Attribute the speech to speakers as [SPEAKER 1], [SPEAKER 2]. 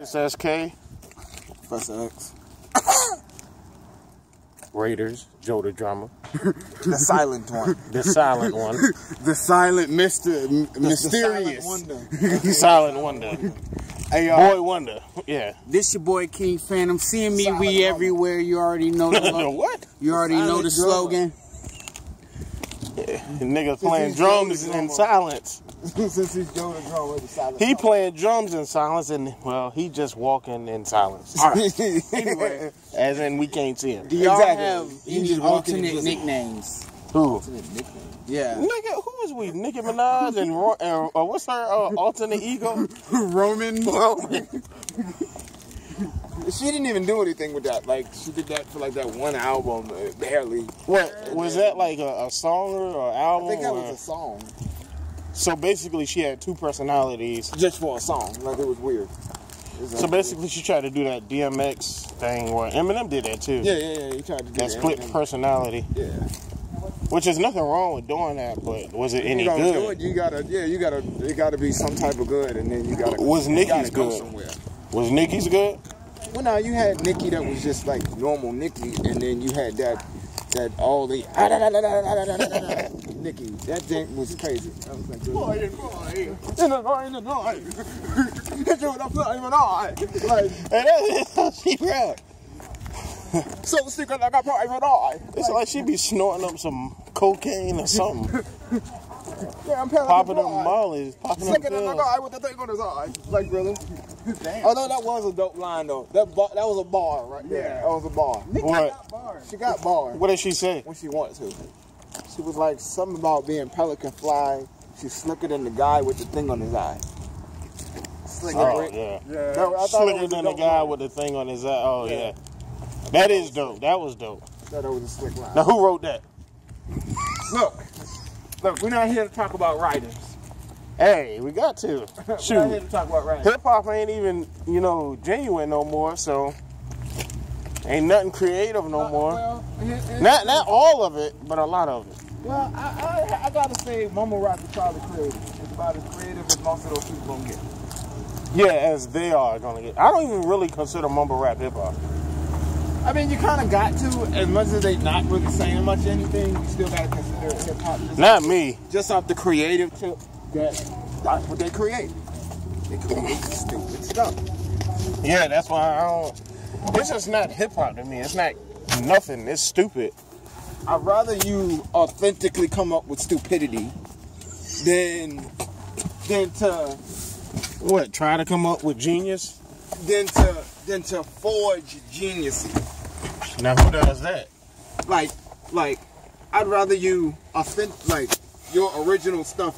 [SPEAKER 1] It's SK,
[SPEAKER 2] Professor X.
[SPEAKER 1] Raiders, Joe the drummer,
[SPEAKER 2] The silent one.
[SPEAKER 1] the silent one,
[SPEAKER 2] The silent Mr. M-
[SPEAKER 1] the
[SPEAKER 2] Mysterious.
[SPEAKER 1] silent
[SPEAKER 2] wonder.
[SPEAKER 1] silent wonder,
[SPEAKER 2] Hey, y'all.
[SPEAKER 1] boy wonder. Yeah.
[SPEAKER 3] This your boy King Phantom. Seeing me,
[SPEAKER 2] Solid
[SPEAKER 3] we
[SPEAKER 2] woman.
[SPEAKER 3] everywhere. You already know the
[SPEAKER 1] what?
[SPEAKER 3] You already know the
[SPEAKER 2] Silent
[SPEAKER 3] slogan.
[SPEAKER 1] The nigga playing
[SPEAKER 2] he's Joe the
[SPEAKER 1] drums in silence.
[SPEAKER 2] Since he's Joe the drummer, the silent
[SPEAKER 1] He
[SPEAKER 2] drummer.
[SPEAKER 1] playing drums in silence, and well, he just walking in silence.
[SPEAKER 2] All right. anyway,
[SPEAKER 1] As in, we can't see him.
[SPEAKER 3] Do y'all
[SPEAKER 2] Exactly.
[SPEAKER 3] have any
[SPEAKER 2] just walk in and
[SPEAKER 3] alternate nicknames?
[SPEAKER 1] Who?
[SPEAKER 3] Yeah.
[SPEAKER 1] Nigga, who is we? Nicki Minaj and, Ro- and uh, what's her uh, alternate ego?
[SPEAKER 2] Roman.
[SPEAKER 1] Roman.
[SPEAKER 2] She didn't even do anything with that. Like she did that for like that one album, uh, barely.
[SPEAKER 1] What was that like a, a song or an album?
[SPEAKER 2] I think that
[SPEAKER 1] or-
[SPEAKER 2] was a song,
[SPEAKER 1] So basically, she had two personalities.
[SPEAKER 2] just for a song. Like it was weird. Was
[SPEAKER 1] So basically, she tried to do that DMX thing where Eminem did that too.
[SPEAKER 2] yeah, yeah, yeah. He tried to do
[SPEAKER 1] That
[SPEAKER 2] that.
[SPEAKER 1] split personality,
[SPEAKER 2] Yeah.
[SPEAKER 1] which is nothing wrong with doing that, but was it any
[SPEAKER 2] you do
[SPEAKER 1] good?
[SPEAKER 2] it, you gotta, yeah, you gotta, it gotta be some type of good, and then you gotta.
[SPEAKER 1] Was Nicki's
[SPEAKER 2] gotta go
[SPEAKER 1] good?
[SPEAKER 2] somewhere.
[SPEAKER 1] Was Nicki's good?
[SPEAKER 2] Well, now you had Nicki that was just like normal Nicki, and then you had that, that all the Nicki. That thing was crazy. That was like, boy, in the night, in the night, hit you with a flame and I, like
[SPEAKER 1] And that's how she rap.
[SPEAKER 2] so secret like a private eye.
[SPEAKER 1] It's like she be snorting up some cocaine or something,
[SPEAKER 2] Yeah, I'm telling
[SPEAKER 1] popping
[SPEAKER 2] you,
[SPEAKER 1] them
[SPEAKER 2] boy.
[SPEAKER 1] mollies, popping them
[SPEAKER 2] Slicker than a
[SPEAKER 1] pills.
[SPEAKER 2] guy with the thing on his eye. Like, really? Damn. Although that was a dope line, though. That bar, that was a bar right there.
[SPEAKER 3] Yeah.
[SPEAKER 2] That was a bar.
[SPEAKER 1] What?
[SPEAKER 2] She got bar
[SPEAKER 1] What did she say?
[SPEAKER 2] when she wanted to. She was like something about being pelican fly. She's slicker than the guy with the thing on his eye. Slicker.
[SPEAKER 1] Oh
[SPEAKER 2] right?
[SPEAKER 1] yeah.
[SPEAKER 2] That- I thought it
[SPEAKER 1] Slicker than the guy
[SPEAKER 2] line.
[SPEAKER 1] with the thing on his eye. Oh yeah. That is dope. That was dope.
[SPEAKER 2] I thought that was a slick line.
[SPEAKER 1] Now who wrote that?
[SPEAKER 2] Look, look, we're not here to talk about writers.
[SPEAKER 1] Hey, we got to.
[SPEAKER 2] We're not here to talk about writers.
[SPEAKER 1] Hip hop ain't even, you know, genuine no more, so ain't nothing creative no uh, more.
[SPEAKER 2] Well,
[SPEAKER 1] Not not all of it, but a lot of it.
[SPEAKER 2] Well, I, I, I gotta say, mumble rap is probably creative. It's about as creative as most of those people gonna get.
[SPEAKER 1] Yeah, as they are gonna get. I don't even really consider mumble rap hip hop.
[SPEAKER 2] I mean, you kind of got to, as much as they not really saying much anything, you still gotta consider it hip hop. Just,
[SPEAKER 1] Not me.
[SPEAKER 2] just off the creative tip, that that's what they create. They create stupid stuff.
[SPEAKER 1] Yeah, that's why I don't. It's just not hip hop to me. It's not nothing. It's stupid.
[SPEAKER 2] I'd rather you authentically come up with stupidity than than to
[SPEAKER 1] What? Try to come up with genius?
[SPEAKER 2] than to than to forge genius.
[SPEAKER 1] Now who does that?
[SPEAKER 2] Like like I'd rather you authentic like your original stuff